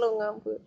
lo ngambek.